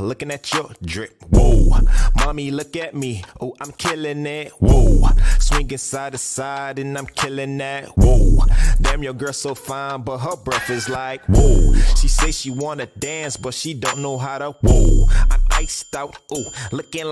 Looking at your drip, whoa. Mommy, look at me, oh, I'm killing it, whoa. Swinging side to side, and I'm killing that, whoa. Damn, your girl so fine, but her breath is like, whoa. She say she wanna dance, but she don't know how to, whoa. I'm iced out, oh, looking